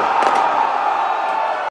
Harper.